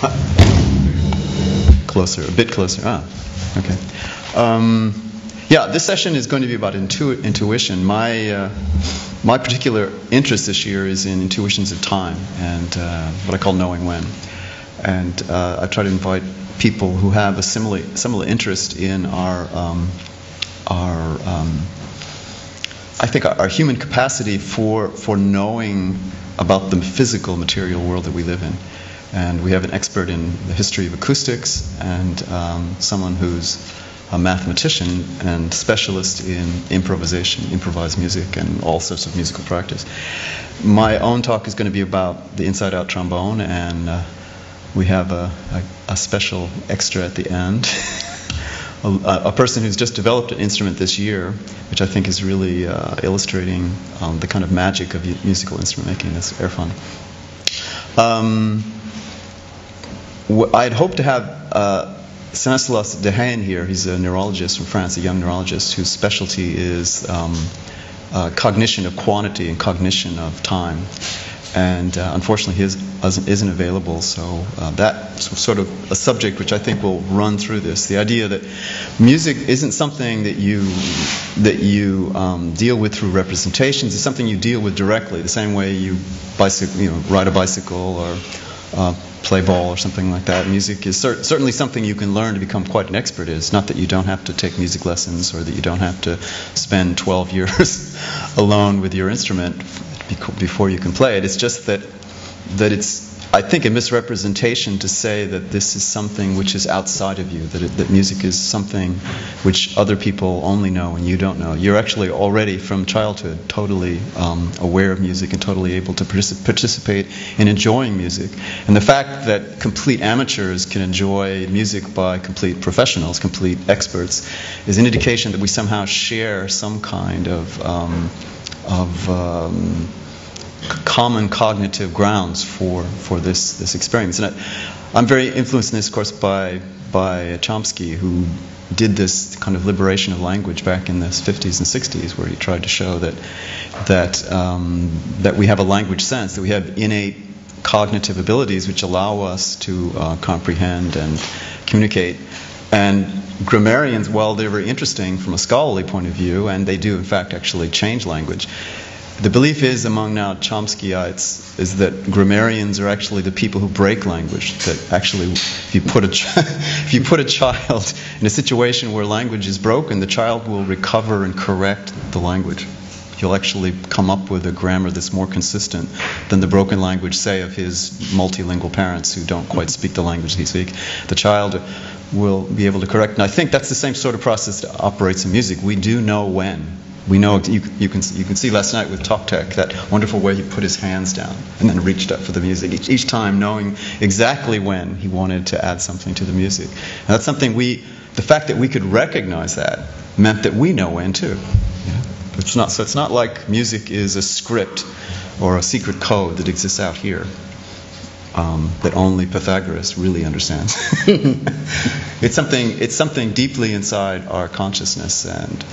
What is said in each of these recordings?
closer, a bit closer. Ah, okay. Um, yeah, this session is going to be about intu- intuition. My uh, my particular interest this year is in intuitions of time and uh, what I call knowing when. And uh, I try to invite people who have a similar similar interest in our um, our um, I think our, our, human capacity for for knowing about the physical material world that we live in. And we have an expert in the history of acoustics and um, someone who's a mathematician and specialist in improvisation, improvised music, and all sorts of musical practice. My own talk is going to be about the inside out trombone, and uh, we have a, a, a, special extra at the end. a, a, person who's just developed an instrument this year, which I think is really uh, illustrating um, the kind of magic of musical instrument making. It's Erfan. Um, I'd hoped to have uh, Stanislas Dehaene here. He's a neurologist from France, a young neurologist whose specialty is um, uh, cognition of quantity and cognition of time and uh, unfortunately his isn't available. So uh, that's sort of a subject which I think will run through this. The idea that music isn't something that you that you um, deal with through representations. It's something you deal with directly, the same way you bicycle, you know, ride a bicycle or uh, play ball or something like that. Music is cer- certainly something you can learn to become quite an expert in. It's not that you don't have to take music lessons or that you don't have to spend 12 years alone with your instrument before you can play it. It's just that that it's I think a misrepresentation to say that this is something which is outside of you, that, it, that music is something which other people only know and you don't know. You're actually already from childhood totally um, aware of music and totally able to particip- participate in enjoying music. And the fact that complete amateurs can enjoy music by complete professionals, complete experts, is an indication that we somehow share some kind of. Um, of um, common cognitive grounds for, for this, this experience. And I, am very influenced in this, course, by, by Chomsky, who did this kind of liberation of language back in the 50s and 60s, where he tried to show that, that, um, that we have a language sense, that we have innate cognitive abilities which allow us to uh, comprehend and communicate. And grammarians, while they're very interesting from a scholarly point of view, and they do in fact actually change language, the belief is among now Chomskyites is that grammarians are actually the people who break language. That actually, if you put a ch- if you put a child in a situation where language is broken, the child will recover and correct the language. He'll actually come up with a grammar that's more consistent than the broken language, say, of his multilingual parents who don't quite speak the language he speaks. The child will be able to correct. And I think that's the same sort of process that operates in music. We do know when we know you, you, can you can see last night with Toktek that wonderful way he put his hands down and then reached up for the music each, each time knowing exactly when he wanted to add something to the music. And that's something we the fact that we could recognize that meant that we know when too. It's not so it's not like music is a script or a secret code that exists out here. Um, that only Pythagoras really understands. it's something it's something deeply inside our consciousness and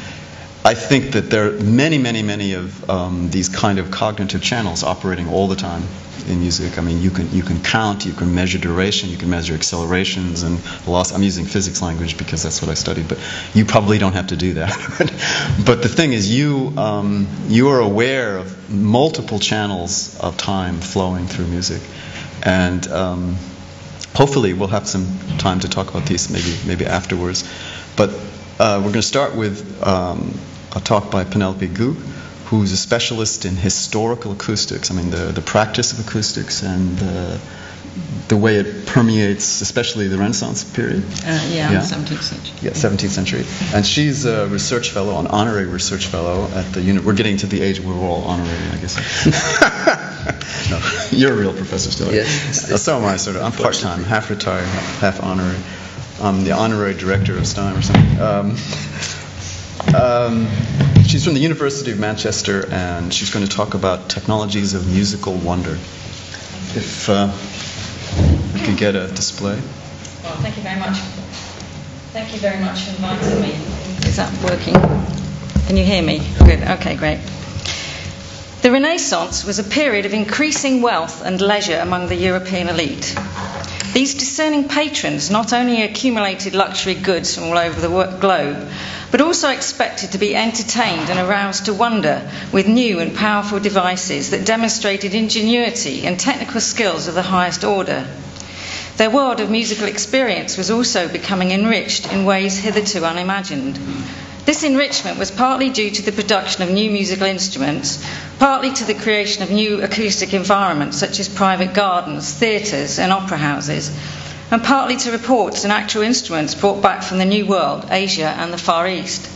I think that there are many, many, many of um, these kind of cognitive channels operating all the time in music. I mean, you can you can count, you can measure duration, you can measure accelerations and loss. I'm using physics language because that's what I studied, but you probably don't have to do that. but the thing is, you um, you are aware of multiple channels of time flowing through music, and um, hopefully we'll have some time to talk about these maybe maybe afterwards. But uh, we're going to start with um, a talk by Penelope Gouk, who's a specialist in historical acoustics. I mean, the, the practice of acoustics and the, the way it permeates, especially the Renaissance period. Uh, yeah, yeah, 17th century. Yeah, 17th century. And she's a research fellow, an honorary research fellow at the unit. We're getting to the age where we're all honorary, I guess. no, you're a real professor still. Yes. Uh, so am I, sort of. I'm part time, half retired, half honorary. I'm the honorary director of STEIM or something. Um, um, she's from the University of Manchester, and she's going to talk about technologies of musical wonder. If uh, we could get a display. Well, thank you very much. Thank you very much for inviting me. Is that working? Can you hear me? Good. Okay, great. The Renaissance was a period of increasing wealth and leisure among the European elite. These discerning patrons not only accumulated luxury goods from all over the globe, but also expected to be entertained and aroused to wonder with new and powerful devices that demonstrated ingenuity and technical skills of the highest order. Their world of musical experience was also becoming enriched in ways hitherto unimagined. This enrichment was partly due to the production of new musical instruments, partly to the creation of new acoustic environments such as private gardens, theatres, and opera houses, and partly to reports and actual instruments brought back from the New World, Asia, and the Far East.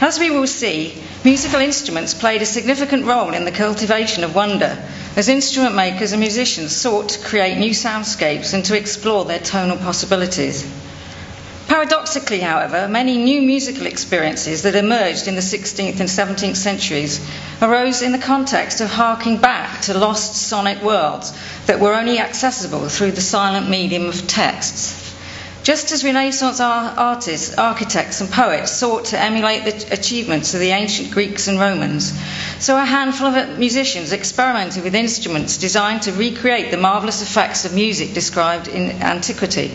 As we will see, musical instruments played a significant role in the cultivation of wonder, as instrument makers and musicians sought to create new soundscapes and to explore their tonal possibilities. Paradoxically, however, many new musical experiences that emerged in the 16th and 17th centuries arose in the context of harking back to lost sonic worlds that were only accessible through the silent medium of texts. Just as Renaissance artists, architects, and poets sought to emulate the achievements of the ancient Greeks and Romans, so a handful of musicians experimented with instruments designed to recreate the marvellous effects of music described in antiquity.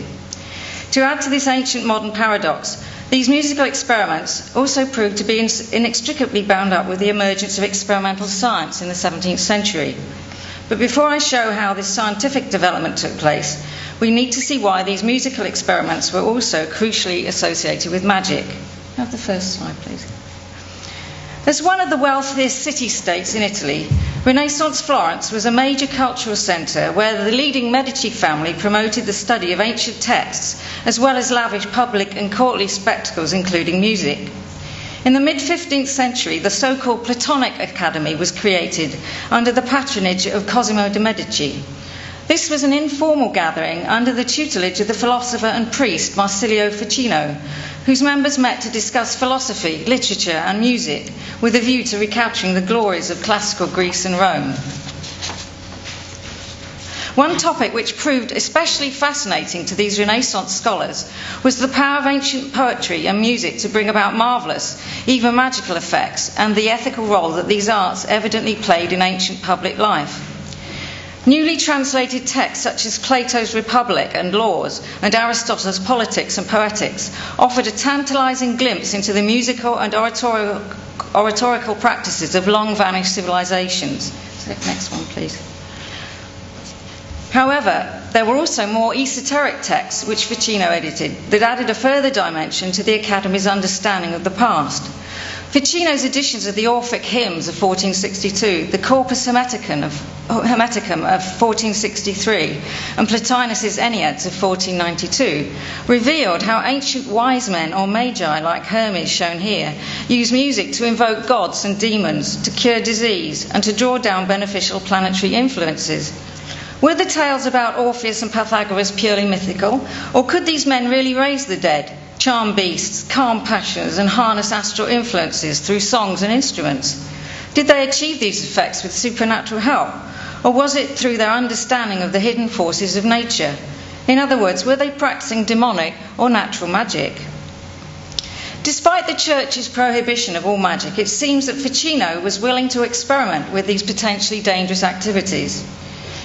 To add to this ancient modern paradox, these musical experiments also proved to be inextricably bound up with the emergence of experimental science in the 17th century. But before I show how this scientific development took place, we need to see why these musical experiments were also crucially associated with magic. Have the first slide, please. As one of the wealthiest city states in Italy, Renaissance Florence was a major cultural centre where the leading Medici family promoted the study of ancient texts, as well as lavish public and courtly spectacles, including music. In the mid 15th century, the so called Platonic Academy was created under the patronage of Cosimo de' Medici. This was an informal gathering under the tutelage of the philosopher and priest Marsilio Ficino, whose members met to discuss philosophy, literature, and music with a view to recapturing the glories of classical Greece and Rome. One topic which proved especially fascinating to these Renaissance scholars was the power of ancient poetry and music to bring about marvellous, even magical effects, and the ethical role that these arts evidently played in ancient public life. Newly translated texts such as Plato's Republic and Laws and Aristotle's Politics and Poetics offered a tantalizing glimpse into the musical and oratorical, oratorical practices of long vanished civilizations. Next one, please. However, there were also more esoteric texts which Ficino edited that added a further dimension to the Academy's understanding of the past. Ficino's editions of the Orphic hymns of 1462, the Corpus Hermeticum of, oh, Hermeticum of 1463, and Plotinus's Enneads of 1492 revealed how ancient wise men or magi like Hermes, shown here, used music to invoke gods and demons, to cure disease, and to draw down beneficial planetary influences. Were the tales about Orpheus and Pythagoras purely mythical, or could these men really raise the dead? Charm beasts, calm passions, and harness astral influences through songs and instruments? Did they achieve these effects with supernatural help? Or was it through their understanding of the hidden forces of nature? In other words, were they practicing demonic or natural magic? Despite the Church's prohibition of all magic, it seems that Ficino was willing to experiment with these potentially dangerous activities.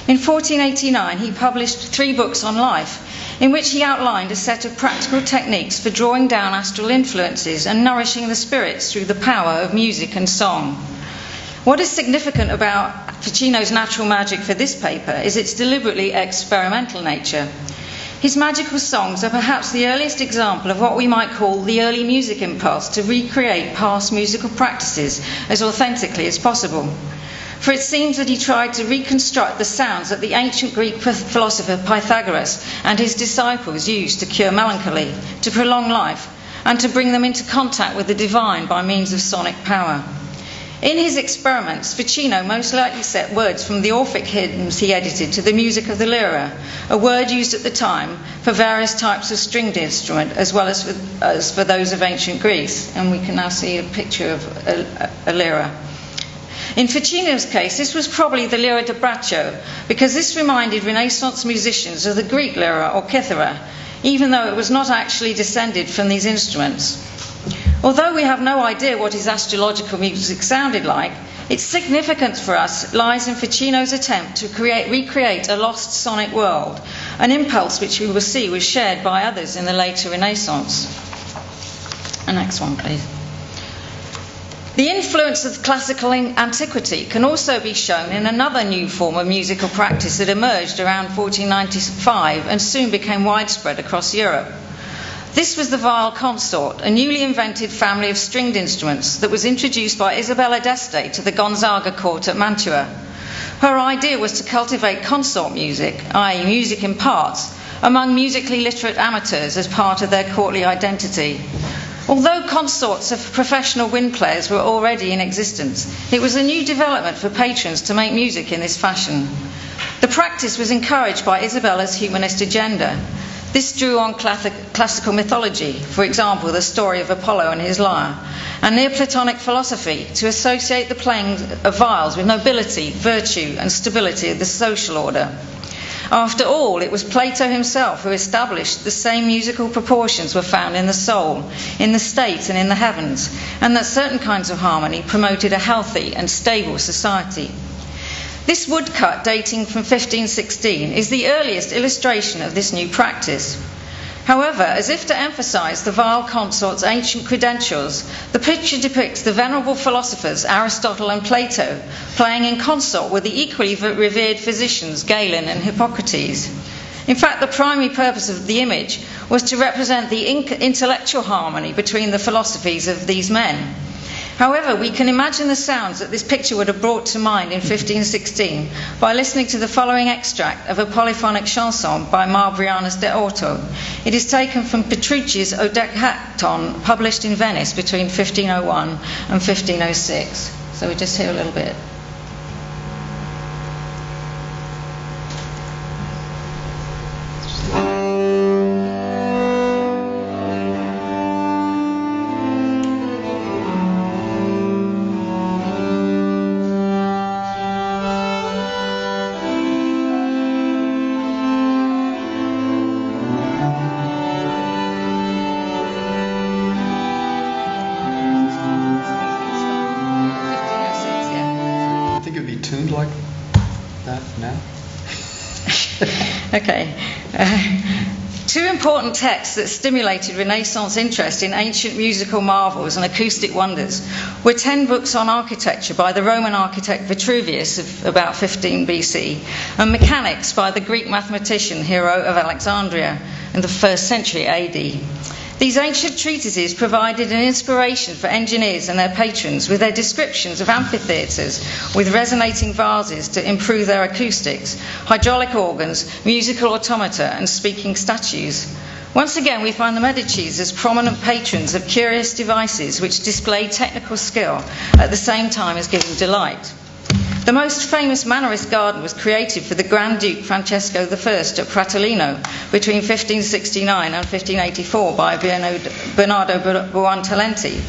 In 1489, he published three books on life, in which he outlined a set of practical techniques for drawing down astral influences and nourishing the spirits through the power of music and song. What is significant about Ficino's natural magic for this paper is its deliberately experimental nature. His magical songs are perhaps the earliest example of what we might call the early music impulse to recreate past musical practices as authentically as possible for it seems that he tried to reconstruct the sounds that the ancient Greek philosopher Pythagoras and his disciples used to cure melancholy, to prolong life, and to bring them into contact with the divine by means of sonic power. In his experiments, Ficino most likely set words from the Orphic hymns he edited to the music of the lyra, a word used at the time for various types of stringed instrument as well as for, as for those of ancient Greece. And we can now see a picture of a, a, a lyra. In Ficino's case, this was probably the lira da braccio, because this reminded Renaissance musicians of the Greek lyra or kithara, even though it was not actually descended from these instruments. Although we have no idea what his astrological music sounded like, Its significance for us lies in Ficino's attempt to create, recreate a lost sonic world, an impulse which we will see was shared by others in the later Renaissance. The next one, please. The influence of classical antiquity can also be shown in another new form of musical practice that emerged around 1495 and soon became widespread across Europe. This was the viol consort, a newly invented family of stringed instruments that was introduced by Isabella d'Este to the Gonzaga court at Mantua. Her idea was to cultivate consort music, i.e., music in parts, among musically literate amateurs as part of their courtly identity. Although consorts of professional wind players were already in existence, it was a new development for patrons to make music in this fashion. The practice was encouraged by Isabella's humanist agenda, this drew on classical mythology, for example, the story of Apollo and his lyre, and Neoplatonic philosophy to associate the playing of viols with nobility, virtue, and stability of the social order. After all, it was Plato himself who established the same musical proportions were found in the soul, in the state, and in the heavens, and that certain kinds of harmony promoted a healthy and stable society. This woodcut, dating from 1516, is the earliest illustration of this new practice. However, as if to emphasize the viol consort's ancient credentials, the picture depicts the venerable philosophers Aristotle and Plato playing in consort with the equally revered physicians Galen and Hippocrates. In fact, the primary purpose of the image was to represent the intellectual harmony between the philosophies of these men. However, we can imagine the sounds that this picture would have brought to mind in 1516 by listening to the following extract of a polyphonic chanson by Marbrianus de Orto. It is taken from Petrucci's Odhecaton, published in Venice between 1501 and 1506. So we just hear a little bit. Texts that stimulated Renaissance interest in ancient musical marvels and acoustic wonders were ten books on architecture by the Roman architect Vitruvius of about 15 BC and mechanics by the Greek mathematician Hero of Alexandria in the first century AD. These ancient treatises provided an inspiration for engineers and their patrons with their descriptions of amphitheatres with resonating vases to improve their acoustics, hydraulic organs, musical automata, and speaking statues. Once again, we find the Medicis as prominent patrons of curious devices which display technical skill at the same time as giving delight. The most famous Mannerist garden was created for the Grand Duke Francesco I at Pratolino between 1569 and 1584 by Bernardo Buontalenti.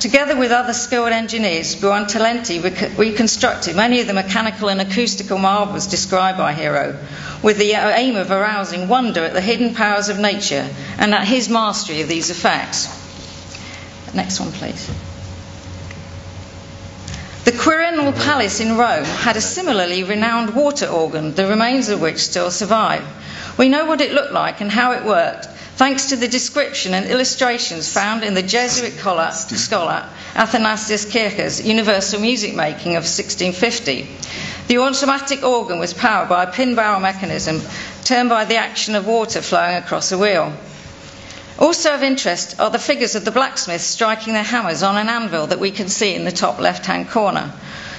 Together with other skilled engineers, Buontalenti reconstructed many of the mechanical and acoustical marvels described by Hero, with the aim of arousing wonder at the hidden powers of nature and at his mastery of these effects. Next one, please. The Quirinal Palace in Rome had a similarly renowned water organ, the remains of which still survive. We know what it looked like and how it worked, thanks to the description and illustrations found in the Jesuit scholar Athanasius Kircher's Universal Music Making of 1650. The automatic organ was powered by a pin barrel mechanism turned by the action of water flowing across a wheel. Also of interest are the figures of the blacksmiths striking their hammers on an anvil that we can see in the top left hand corner.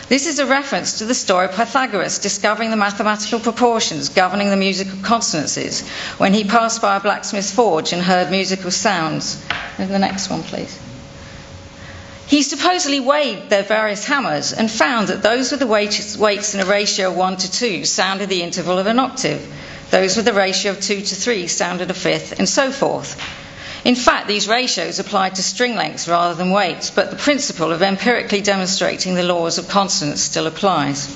This is a reference to the story of Pythagoras discovering the mathematical proportions governing the musical consonances when he passed by a blacksmith's forge and heard musical sounds. And the next one, please. He supposedly weighed their various hammers and found that those with the weights in a ratio of 1 to 2 sounded the interval of an octave, those with a ratio of 2 to 3 sounded a fifth, and so forth. In fact, these ratios apply to string lengths rather than weights, but the principle of empirically demonstrating the laws of consonance still applies.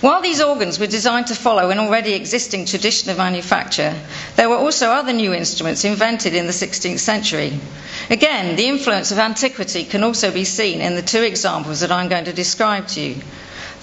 While these organs were designed to follow an already existing tradition of manufacture, there were also other new instruments invented in the 16th century. Again, the influence of antiquity can also be seen in the two examples that I'm going to describe to you.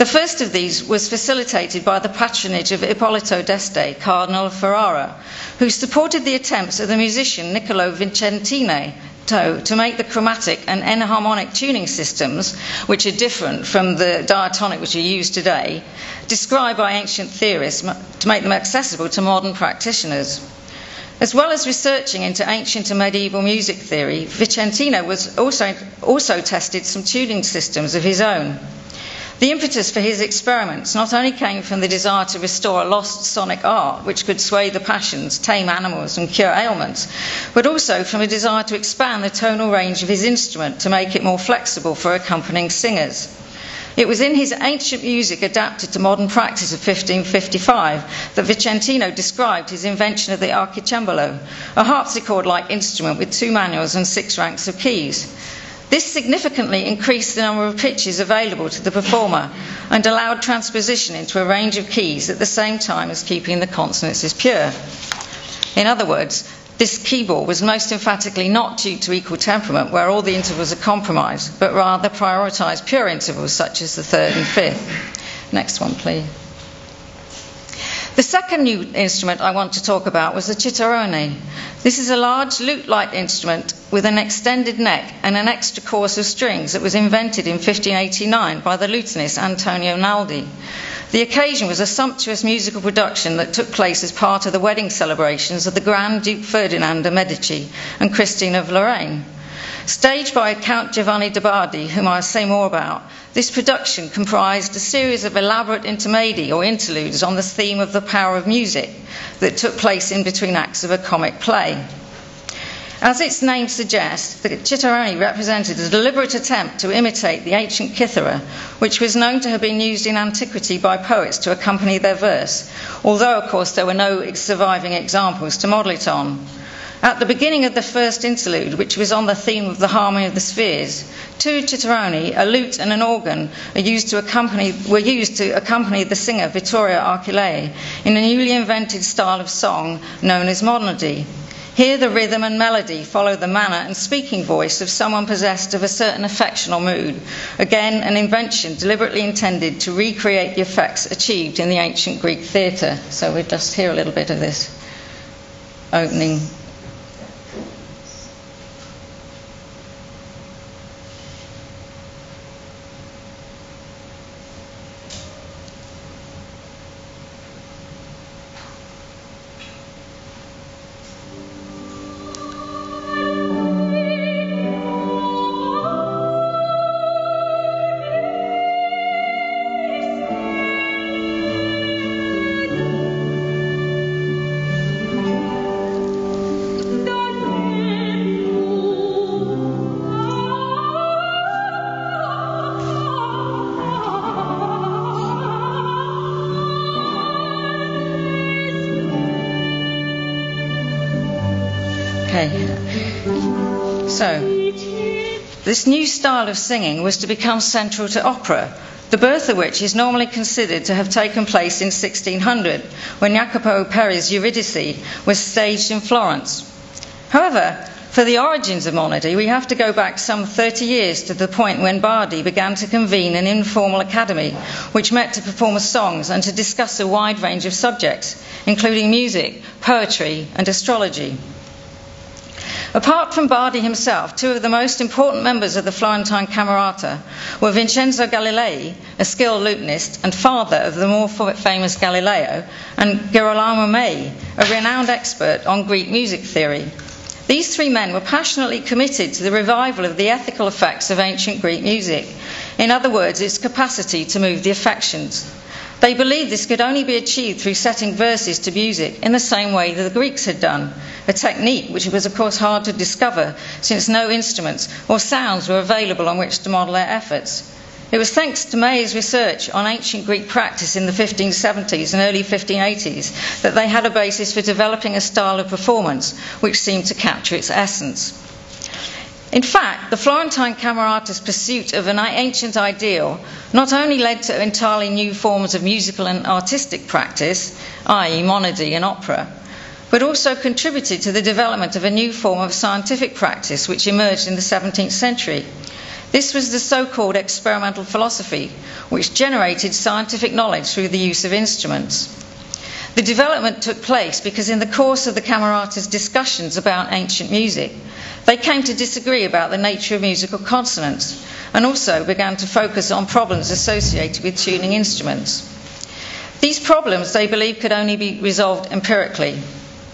The first of these was facilitated by the patronage of Ippolito d'Este, Cardinal of Ferrara, who supported the attempts of the musician Niccolo Vicentino to make the chromatic and enharmonic tuning systems, which are different from the diatonic which are used today, described by ancient theorists to make them accessible to modern practitioners. As well as researching into ancient and medieval music theory, Vicentino was also, also tested some tuning systems of his own. The impetus for his experiments not only came from the desire to restore a lost sonic art which could sway the passions, tame animals, and cure ailments, but also from a desire to expand the tonal range of his instrument to make it more flexible for accompanying singers. It was in his ancient music adapted to modern practice of 1555 that Vicentino described his invention of the archicembalo, a harpsichord like instrument with two manuals and six ranks of keys. This significantly increased the number of pitches available to the performer and allowed transposition into a range of keys at the same time as keeping the consonances pure. In other words, this keyboard was most emphatically not due to equal temperament, where all the intervals are compromised, but rather prioritised pure intervals such as the third and fifth. Next one, please. The second new instrument I want to talk about was the chitarrone. This is a large lute like instrument with an extended neck and an extra course of strings that was invented in 1589 by the lutenist Antonio Naldi. The occasion was a sumptuous musical production that took place as part of the wedding celebrations of the Grand Duke Ferdinand de' Medici and Christine of Lorraine. Staged by Count Giovanni de Bardi, whom I'll say more about, this production comprised a series of elaborate intermedi or interludes on the theme of the power of music that took place in between acts of a comic play. As its name suggests, the chitarrone represented a deliberate attempt to imitate the ancient kithara, which was known to have been used in antiquity by poets to accompany their verse, although, of course, there were no surviving examples to model it on. At the beginning of the first interlude, which was on the theme of the harmony of the spheres, two chitarroni, a lute and an organ, used to accompany, were used to accompany the singer Vittorio Archilei in a newly invented style of song known as monody. Here, the rhythm and melody follow the manner and speaking voice of someone possessed of a certain affection or mood. Again, an invention deliberately intended to recreate the effects achieved in the ancient Greek theatre. So we'll just hear a little bit of this opening So, this new style of singing was to become central to opera, the birth of which is normally considered to have taken place in 1600, when Jacopo Peri's Eurydice was staged in Florence. However, for the origins of monody, we have to go back some 30 years to the point when Bardi began to convene an informal academy which met to perform songs and to discuss a wide range of subjects, including music, poetry, and astrology. Apart from Bardi himself, two of the most important members of the Florentine Camerata were Vincenzo Galilei, a skilled lutenist and father of the more famous Galileo, and Girolamo Mei, a renowned expert on Greek music theory. These three men were passionately committed to the revival of the ethical effects of ancient Greek music. In other words, its capacity to move the affections. They believed this could only be achieved through setting verses to music in the same way that the Greeks had done, a technique which it was, of course, hard to discover since no instruments or sounds were available on which to model their efforts. It was thanks to Mei's research on ancient Greek practice in the 1570s and early 1580s that they had a basis for developing a style of performance which seemed to capture its essence. In fact, the Florentine Camerata's pursuit of an ancient ideal not only led to entirely new forms of musical and artistic practice, i.e., monody and opera, but also contributed to the development of a new form of scientific practice which emerged in the 17th century. This was the so called experimental philosophy, which generated scientific knowledge through the use of instruments. The development took place because, in the course of the Camerata's discussions about ancient music, they came to disagree about the nature of musical consonants and also began to focus on problems associated with tuning instruments. These problems, they believed, could only be resolved empirically.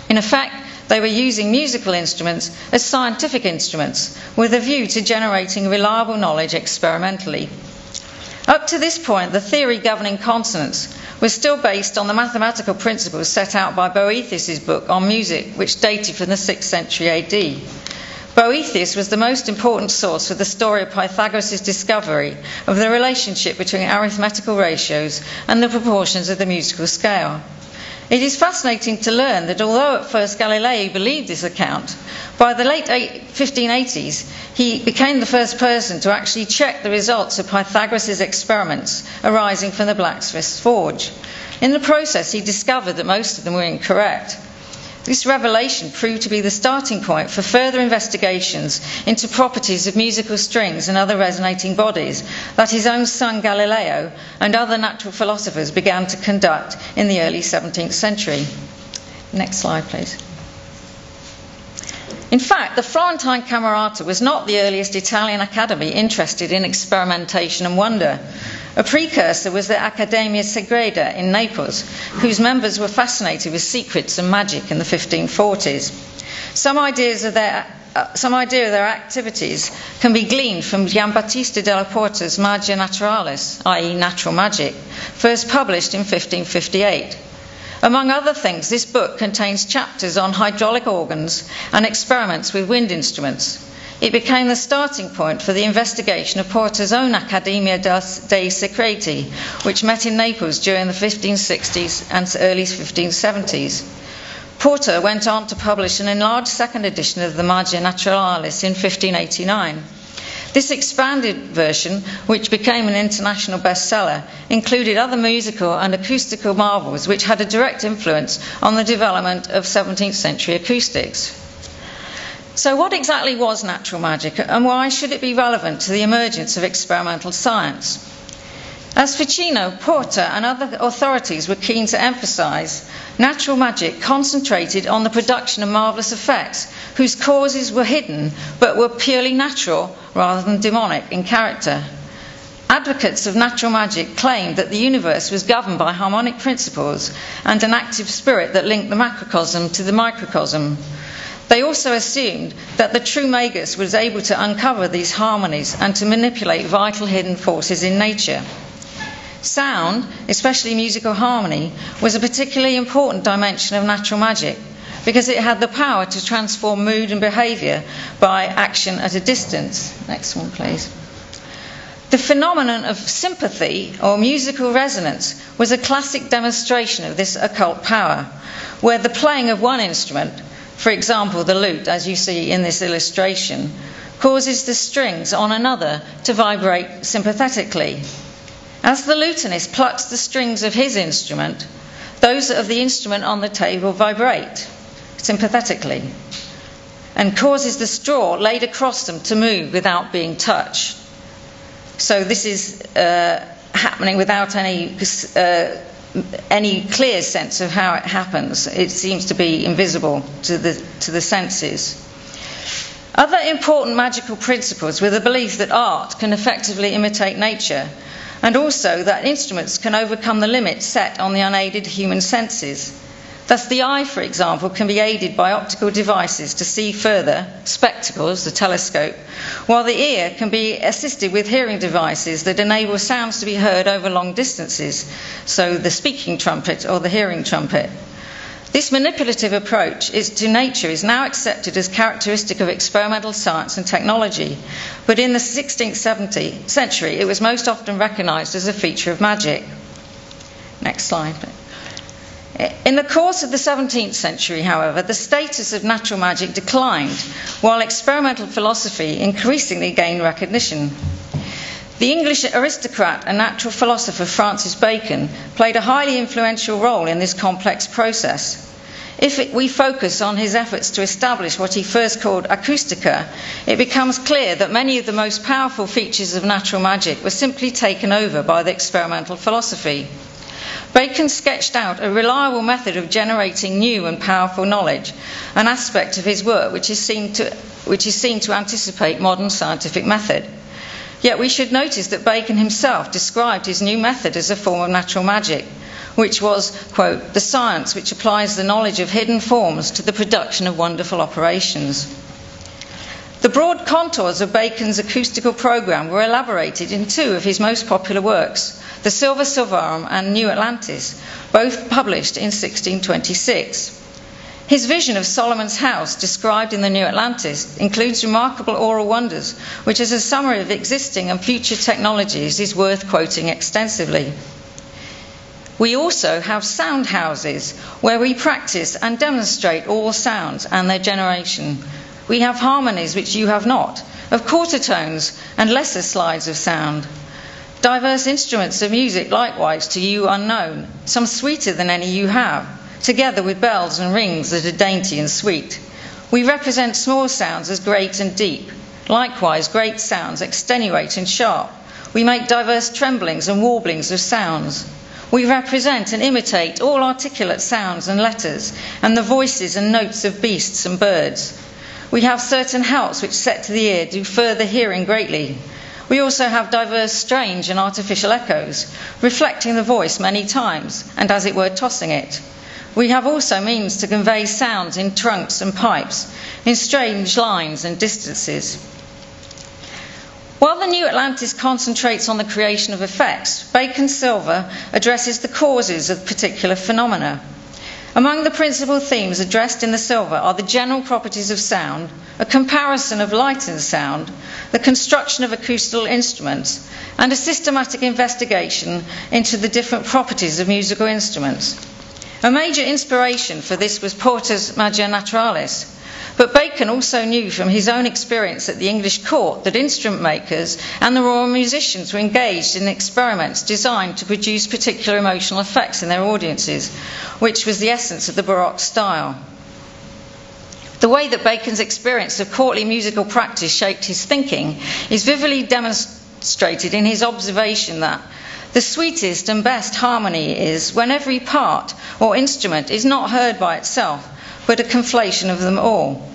In effect, they were using musical instruments as scientific instruments with a view to generating reliable knowledge experimentally. Up to this point, the theory governing consonants was still based on the mathematical principles set out by Boethius' book on music, which dated from the 6th century AD. Boethius was the most important source for the story of Pythagoras' discovery of the relationship between arithmetical ratios and the proportions of the musical scale. It is fascinating to learn that although at first Galileo believed this account, by the late 1580s he became the first person to actually check the results of Pythagoras' experiments arising from the blacksmith's forge. In the process, he discovered that most of them were incorrect. This revelation proved to be the starting point for further investigations into properties of musical strings and other resonating bodies that his own son Galileo and other natural philosophers began to conduct in the early 17th century. Next slide, please. In fact, the Florentine Camerata was not the earliest Italian academy interested in experimentation and wonder. A precursor was the Accademia Segreta in Naples, whose members were fascinated with secrets and magic in the 1540s. Some ideas of their uh, some idea of their activities can be gleaned from Giambattista della Porta's Magia Naturalis, i.e., natural magic, first published in 1558. Among other things, this book contains chapters on hydraulic organs and experiments with wind instruments. It became the starting point for the investigation of Porta's own Accademia dei Secreti, which met in Naples during the 1560s and early 1570s. Porta went on to publish an enlarged second edition of the Magia Naturalis in 1589. This expanded version, which became an international bestseller, included other musical and acoustical marvels which had a direct influence on the development of 17th century acoustics. So, what exactly was natural magic and why should it be relevant to the emergence of experimental science? As Ficino, Porta, and other authorities were keen to emphasise, natural magic concentrated on the production of marvellous effects whose causes were hidden but were purely natural rather than demonic in character. Advocates of natural magic claimed that the universe was governed by harmonic principles and an active spirit that linked the macrocosm to the microcosm. They also assumed that the true Magus was able to uncover these harmonies and to manipulate vital hidden forces in nature. Sound, especially musical harmony, was a particularly important dimension of natural magic because it had the power to transform mood and behaviour by action at a distance. Next one, please. The phenomenon of sympathy or musical resonance was a classic demonstration of this occult power, where the playing of one instrument for example, the lute, as you see in this illustration, causes the strings on another to vibrate sympathetically. As the lutenist plucks the strings of his instrument, those of the instrument on the table vibrate sympathetically and causes the straw laid across them to move without being touched. So this is uh, happening without any uh, any clear sense of how it happens. It seems to be invisible to the, to the senses. Other important magical principles were the belief that art can effectively imitate nature, and also that instruments can overcome the limits set on the unaided human senses. Thus, the eye, for example, can be aided by optical devices to see further, spectacles, the telescope, while the ear can be assisted with hearing devices that enable sounds to be heard over long distances, so the speaking trumpet or the hearing trumpet. This manipulative approach is, to nature is now accepted as characteristic of experimental science and technology, but in the 16th 17th century it was most often recognised as a feature of magic. Next slide. In the course of the 17th century, however, the status of natural magic declined, while experimental philosophy increasingly gained recognition. The English aristocrat and natural philosopher Francis Bacon played a highly influential role in this complex process. If it, we focus on his efforts to establish what he first called acoustica, it becomes clear that many of the most powerful features of natural magic were simply taken over by the experimental philosophy. Bacon sketched out a reliable method of generating new and powerful knowledge, an aspect of his work which is seen to, which is seen to anticipate modern scientific method. Yet we should notice that Bacon himself described his new method as a form of natural magic, which was, quote, the science which applies the knowledge of hidden forms to the production of wonderful operations. The broad contours of Bacon's acoustical program were elaborated in two of his most popular works, The Silva Sylvarum and New Atlantis, both published in 1626. His vision of Solomon's house, described in the New Atlantis, includes remarkable oral wonders, which, as a summary of existing and future technologies, is worth quoting extensively. We also have sound houses where we practice and demonstrate all sounds and their generation. We have harmonies which you have not, of quarter tones and lesser slides of sound. Diverse instruments of music, likewise, to you unknown, some sweeter than any you have, together with bells and rings that are dainty and sweet. We represent small sounds as great and deep, likewise, great sounds extenuate and sharp. We make diverse tremblings and warblings of sounds. We represent and imitate all articulate sounds and letters, and the voices and notes of beasts and birds. We have certain helps which set to the ear do further hearing greatly. We also have diverse strange and artificial echoes, reflecting the voice many times, and as it were tossing it. We have also means to convey sounds in trunks and pipes, in strange lines and distances. While the New Atlantis concentrates on the creation of effects, Bacon Silva addresses the causes of particular phenomena. Among the principal themes addressed in the Silva are the general properties of sound, a comparison of light and sound, the construction of acoustical instruments, and a systematic investigation into the different properties of musical instruments. A major inspiration for this was Porta's Magia Naturalis, but Bacon also knew from his own experience at the English court that instrument makers and the royal musicians were engaged in experiments designed to produce particular emotional effects in their audiences, which was the essence of the Baroque style. The way that Bacon's experience of courtly musical practice shaped his thinking is vividly demonstrated in his observation that the sweetest and best harmony is when every part or instrument is not heard by itself, but a conflation of them all.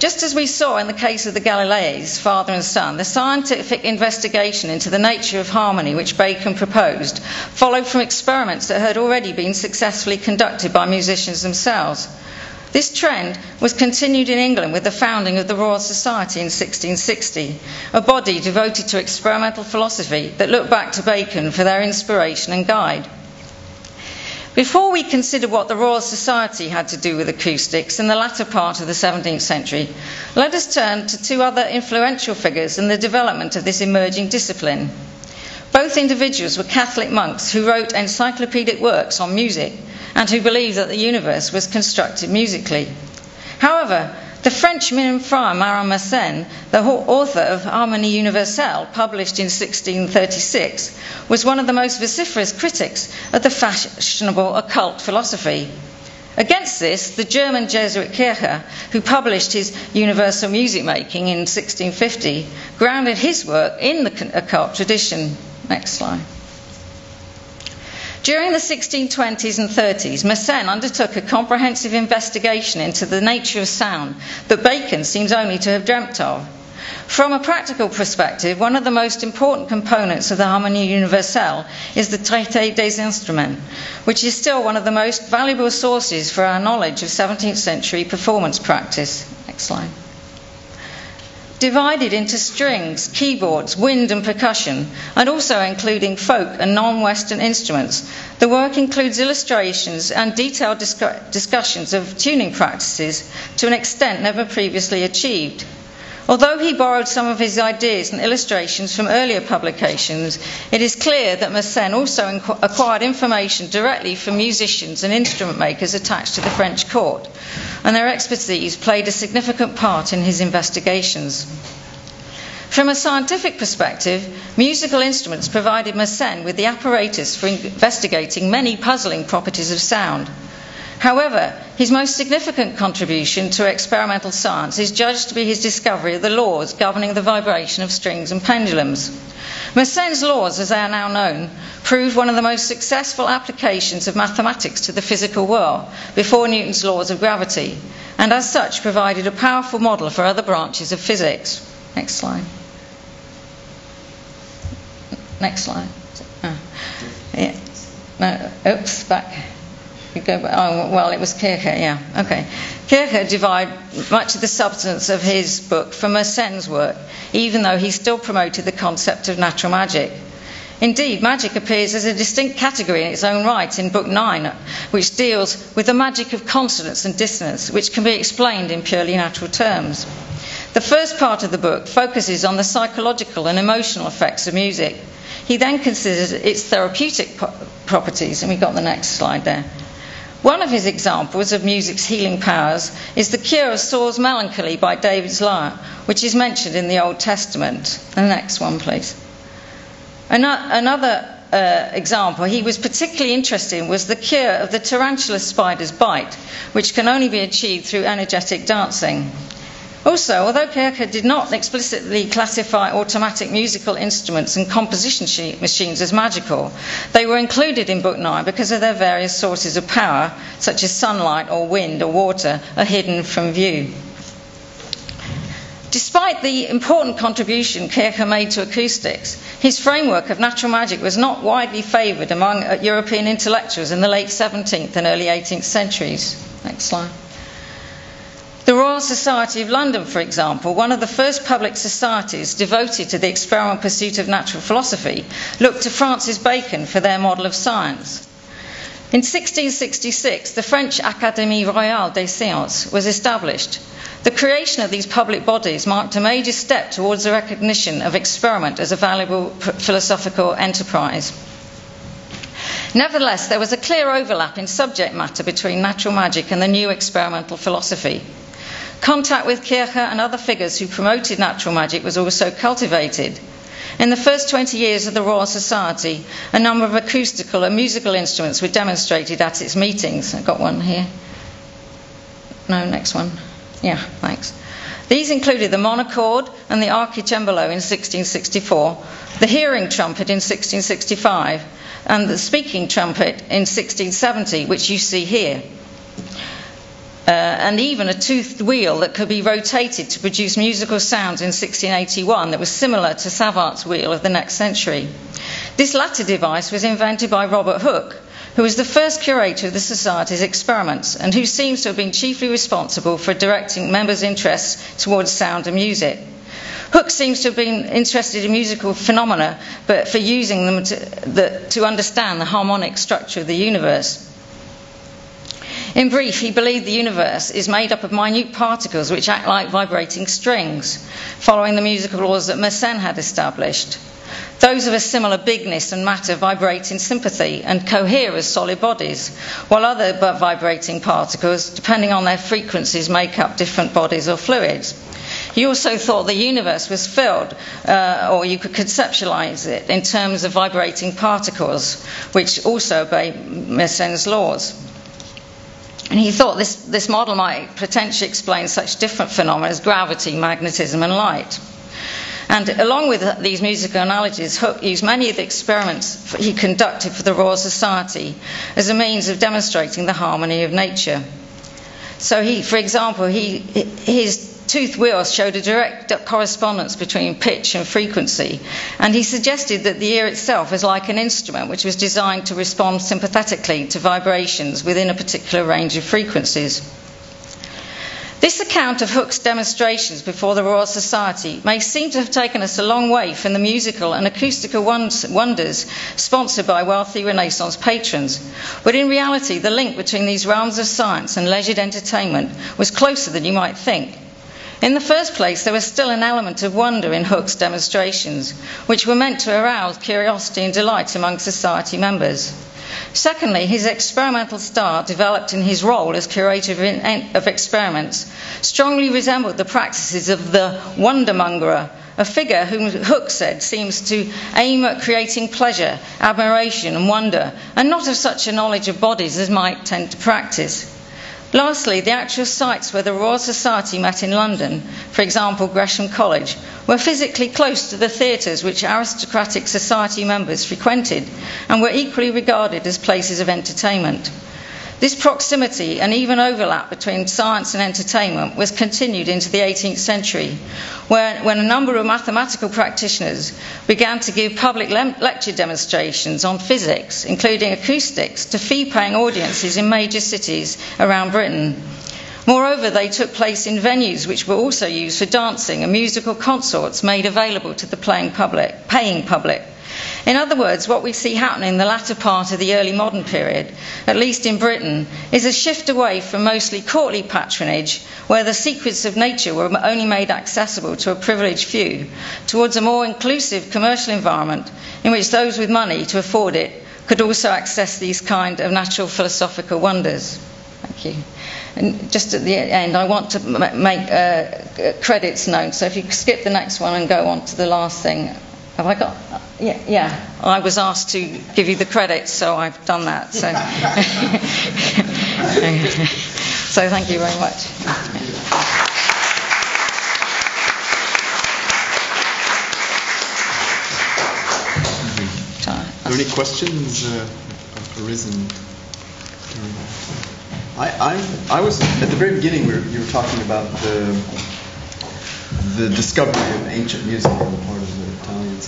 Just as we saw in the case of the Galileis, father and son, the scientific investigation into the nature of harmony which Bacon proposed followed from experiments that had already been successfully conducted by musicians themselves. This trend was continued in England with the founding of the Royal Society in 1660, a body devoted to experimental philosophy that looked back to Bacon for their inspiration and guide. Before we consider what the Royal Society had to do with acoustics in the latter part of the 17th century, let us turn to two other influential figures in the development of this emerging discipline. Both individuals were Catholic monks who wrote encyclopedic works on music and who believed that the universe was constructed musically. However, the Frenchman friar Marin Mersenne, the author of Harmonie Universelle, published in 1636, was one of the most vociferous critics of the fashionable occult philosophy. Against this, the German Jesuit Kircher, who published his Universal Music Making in 1650, grounded his work in the occult tradition. Next slide. During the 1620s and 30s, Mersenne undertook a comprehensive investigation into the nature of sound that Bacon seems only to have dreamt of. From a practical perspective, one of the most important components of the Harmonie Universelle is the Traité des Instruments, which is still one of the most valuable sources for our knowledge of 17th century performance practice. Next slide divided into strings, keyboards, wind, and percussion, and also including folk and non Western instruments. The work includes illustrations and detailed discussions of tuning practices to an extent never previously achieved. Although he borrowed some of his ideas and illustrations from earlier publications, it is clear that Mersenne also acquired information directly from musicians and instrument makers attached to the French court, and their expertise played a significant part in his investigations. From a scientific perspective, musical instruments provided Mersenne with the apparatus for investigating many puzzling properties of sound. However, his most significant contribution to experimental science is judged to be his discovery of the laws governing the vibration of strings and pendulums. Mersenne's laws, as they are now known, proved one of the most successful applications of mathematics to the physical world before Newton's laws of gravity, and as such provided a powerful model for other branches of physics. Next slide. Next slide. Oh. Yeah. No, oops, back. Oh, well, it was Kircher, yeah. Okay. Kircher derived much of the substance of his book from Mersenne's work, even though he still promoted the concept of natural magic. Indeed, magic appears as a distinct category in its own right in Book 9, which deals with the magic of consonance and dissonance, which can be explained in purely natural terms. The first part of the book focuses on the psychological and emotional effects of music. He then considers its therapeutic properties, and we've got the next slide there. One of his examples of music's healing powers is the cure of Saul's melancholy by David's lyre, which is mentioned in the Old Testament. The next one, please. Another uh, example he was particularly interested in was the cure of the tarantula spider's bite, which can only be achieved through energetic dancing. Also, although Kircher did not explicitly classify automatic musical instruments and composition machines as magical, they were included in Book 9 because of their various sources of power, such as sunlight or wind or water, are hidden from view. Despite the important contribution Kircher made to acoustics, his framework of natural magic was not widely favoured among uh, European intellectuals in the late 17th and early 18th centuries. Next slide. The Royal Society of London, for example, one of the first public societies devoted to the experimental pursuit of natural philosophy, looked to Francis Bacon for their model of science. In 1666, the French Académie Royale des Sciences was established. The creation of these public bodies marked a major step towards the recognition of experiment as a valuable philosophical enterprise. Nevertheless, there was a clear overlap in subject matter between natural magic and the new experimental philosophy. Contact with Kircher and other figures who promoted natural magic was also cultivated. In the first 20 years of the Royal Society, a number of acoustical and musical instruments were demonstrated at its meetings. I've got one here. No, next one. Yeah, thanks. These included the monochord and the archicembalo in 1664, the hearing trumpet in 1665, and the speaking trumpet in 1670, which you see here uh, and even a toothed wheel that could be rotated to produce musical sounds in 1681 that was similar to Savart's wheel of the next century. This latter device was invented by Robert Hooke, who was the first curator of the Society's experiments and who seems to have been chiefly responsible for directing members' interests towards sound and music. Hooke seems to have been interested in musical phenomena, but for using them to, the, to understand the harmonic structure of the universe. In brief, he believed the universe is made up of minute particles which act like vibrating strings, following the musical laws that Mersenne had established. Those of a similar bigness and matter vibrate in sympathy and cohere as solid bodies, while other vibrating particles, depending on their frequencies, make up different bodies or fluids. He also thought the universe was filled, uh, or you could conceptualize it in terms of vibrating particles, which also obey Mersenne's laws. And he thought this, this model might potentially explain such different phenomena as gravity, magnetism, and light. And along with these musical analogies, Hooke used many of the experiments he conducted for the Royal Society as a means of demonstrating the harmony of nature. So, he, for example, he, his tooth wheels showed a direct correspondence between pitch and frequency, and he suggested that the ear itself is like an instrument which was designed to respond sympathetically to vibrations within a particular range of frequencies. This account of Hooke's demonstrations before the Royal Society may seem to have taken us a long way from the musical and acoustical wonders sponsored by wealthy Renaissance patrons, but in reality, the link between these realms of science and leisured entertainment was closer than you might think. In the first place, there was still an element of wonder in Hooke's demonstrations, which were meant to arouse curiosity and delight among society members. Secondly, his experimental style, developed in his role as curator of experiments, strongly resembled the practices of the wondermongerer, a figure whom Hook said seems to aim at creating pleasure, admiration, and wonder, and not of such a knowledge of bodies as might tend to practice. Lastly, the actual sites where the Royal Society met in London, for example, Gresham College, were physically close to the theatres which aristocratic society members frequented and were equally regarded as places of entertainment. This proximity and even overlap between science and entertainment was continued into the 18th century, when, when a number of mathematical practitioners began to give public le- lecture demonstrations on physics, including acoustics, to fee paying audiences in major cities around Britain. Moreover, they took place in venues which were also used for dancing and musical concerts made available to the public, paying public. In other words, what we see happening in the latter part of the early modern period, at least in Britain, is a shift away from mostly courtly patronage, where the secrets of nature were only made accessible to a privileged few, towards a more inclusive commercial environment in which those with money to afford it could also access these kind of natural philosophical wonders. Thank you. And just at the end, I want to make uh, credits known. So if you skip the next one and go on to the last thing, have I got? Yeah, yeah. I was asked to give you the credit, so I've done that. So, so thank you very much. Are there any questions uh, arisen? I, I, I was at the very beginning. We were, you were talking about the the discovery of ancient music on the part of the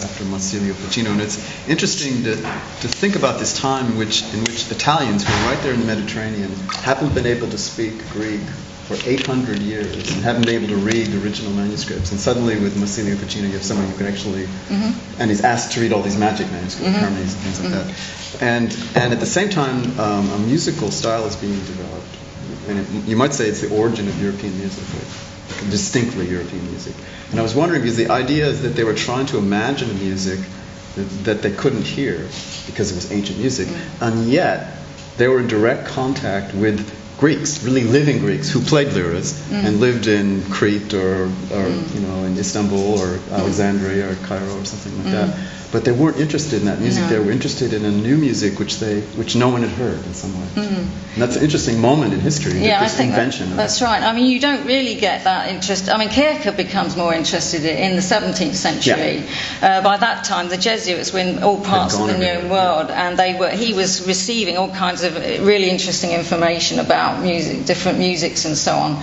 After Marsilio Ficino. And it's interesting to, to think about this time in which, in which Italians who are right there in the Mediterranean haven't been able to speak Greek for 800 years and haven't been able to read original manuscripts. And suddenly with Marsilio Ficino, you have someone who can actually, mm-hmm. and he's asked to read all these magic manuscripts, mm-hmm. harmonies and things like mm-hmm. that. And, and at the same time, um, a musical style is being developed. And it, you might say it's the origin of European music distinctly European music. And I was wondering because the idea is that they were trying to imagine music that, that they couldn't hear because it was ancient music, and yet they were in direct contact with Greeks, really living Greeks, who played liras mm. and lived in Crete or, or mm. you know, in Istanbul or Alexandria or Cairo or something like that but they weren't interested in that music. No. They were interested in a new music which they which no one had heard in some way. Mm-hmm. And that's an interesting moment in history. Yeah, I think that, that's right. I mean, you don't really get that interest. I mean, Kircher becomes more interested in the 17th century. Yeah. Uh, by that time, the Jesuits were in all parts of the New World, yeah. and they were he was receiving all kinds of really interesting information about music, different musics, and so on.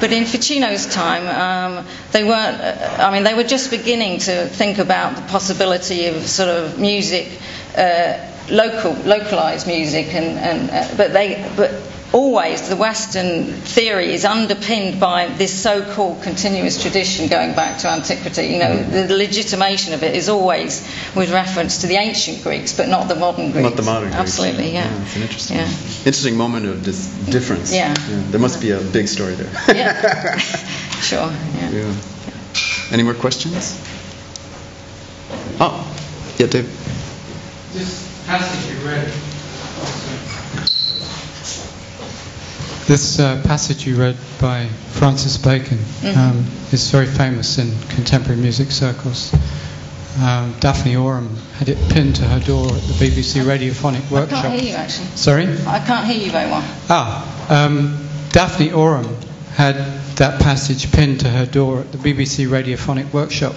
But in Ficino's time, um, they weren't. Uh, I mean, they were just beginning to think about the possibility of sort of music, uh, local, localized music, and, and uh, but they, but always the Western theory is underpinned by this so-called continuous tradition going back to antiquity. You know, mm. the legitimation of it is always with reference to the ancient Greeks, but not the modern Greeks. Not the modern Greeks. Absolutely, yeah. yeah. It's an interesting, yeah. interesting moment of this difference. Yeah. yeah. There must be a big story there. yeah. Sure. Yeah. Any more questions? Oh, yeah, Dave. This passage you read This uh, passage you read by Francis Bacon mm-hmm. um, is very famous in contemporary music circles. Um, Daphne Oram had it pinned to her door at the BBC Radiophonic Workshop. I can't hear you actually. Sorry? I can't hear you very well. Ah, um, Daphne Oram had that passage pinned to her door at the BBC Radiophonic Workshop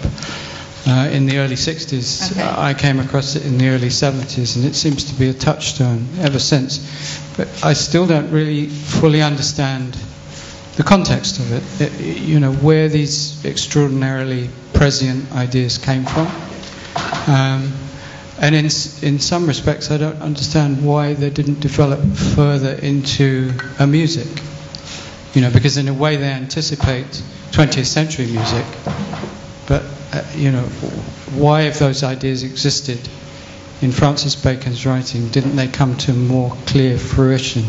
uh, in the early 60s. Okay. I came across it in the early 70s, and it seems to be a touchstone ever since. But I still don't really fully understand the context of it, it you know, where these extraordinarily prescient ideas came from. Um, and in, in some respects, I don't understand why they didn't develop further into a music. You know, because in a way they anticipate 20th century music, but uh, you know, why, if those ideas existed in Francis Bacon's writing, didn't they come to more clear fruition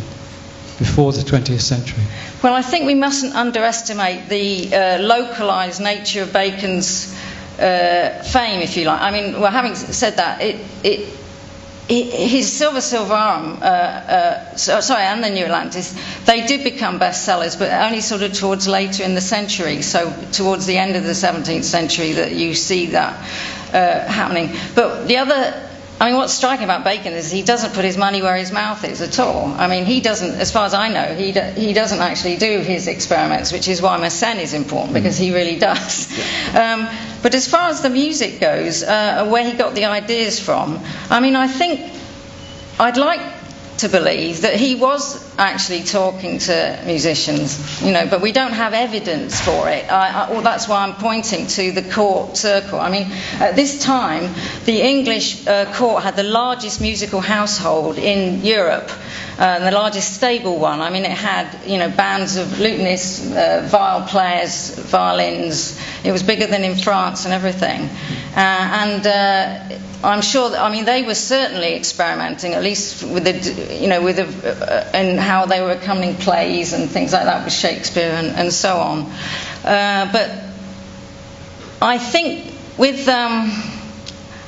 before the 20th century? Well, I think we mustn't underestimate the uh, localized nature of Bacon's uh, fame, if you like. I mean, well, having said that, it, it his Silva Silvarum, uh, uh, sorry, and the New Atlantis, they did become bestsellers, but only sort of towards later in the century. So towards the end of the 17th century, that you see that uh, happening. But the other I mean, what's striking about Bacon is he doesn't put his money where his mouth is at all. I mean, he doesn't, as far as I know, he, do, he doesn't actually do his experiments, which is why Mersenne is important, because he really does. Um, but as far as the music goes, uh, where he got the ideas from, I mean, I think I'd like to believe that he was actually talking to musicians, you know, but we don't have evidence for it. I, I, well, that's why I'm pointing to the court circle. I mean, at this time, the English uh, court had the largest musical household in Europe. Uh, the largest stable one. I mean, it had you know bands of lutenists, uh, viol players, violins. It was bigger than in France and everything. Uh, and uh, I'm sure. That, I mean, they were certainly experimenting, at least with the you know with the, and how they were coming plays and things like that with Shakespeare and, and so on. Uh, but I think with um,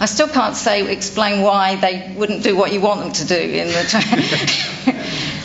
I still can't say explain why they wouldn't do what you want them to do in the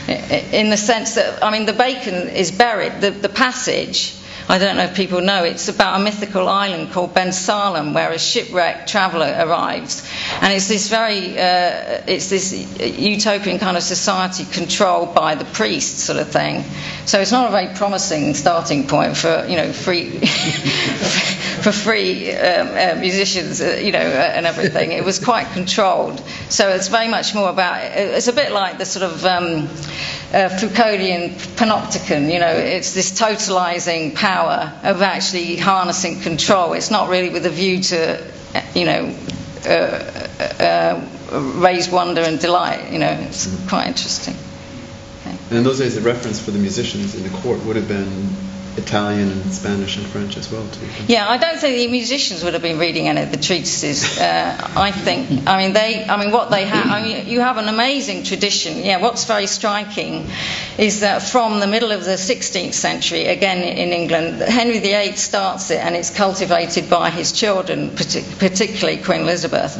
in the sense that I mean the bacon is buried the, the passage I don't know if people know, it's about a mythical island called Bensalem where a shipwrecked traveller arrives. And it's this very, uh, it's this utopian kind of society controlled by the priests sort of thing. So it's not a very promising starting point for, you know, free, for free um, uh, musicians, uh, you know, uh, and everything. It was quite controlled. So it's very much more about, it's a bit like the sort of, um, uh, Foucauldian panopticon. You know, it's this totalizing power of actually harnessing control. It's not really with a view to, you know, uh, uh, raise wonder and delight. You know, it's quite interesting. Okay. And in those days, the reference for the musicians in the court would have been Italian and Spanish and French as well too. Yeah, I don't think the musicians would have been reading any of the treatises. Uh, I think, I mean, they, I mean, what they have, I mean, you have an amazing tradition. Yeah, what's very striking is that from the middle of the 16th century, again in England, Henry VIII starts it and it's cultivated by his children, particularly Queen Elizabeth.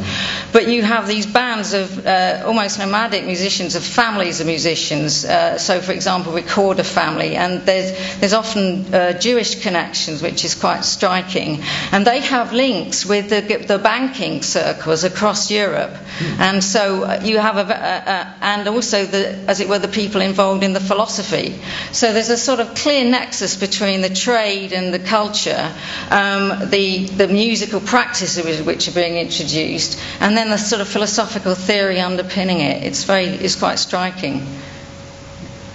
But you have these bands of uh, almost nomadic musicians, of families of musicians. Uh, so, for example, Recorder family, and there's there's often uh, Jewish connections, which is quite striking. And they have links with the, the banking circles across Europe. Mm. And so uh, you have a, a, and also the, as it were, the people involved in the philosophy. So there's a sort of clear nexus between the trade and the culture, um, the, the musical practices which are being introduced, and then the sort of philosophical theory underpinning it. It's very, it's quite striking.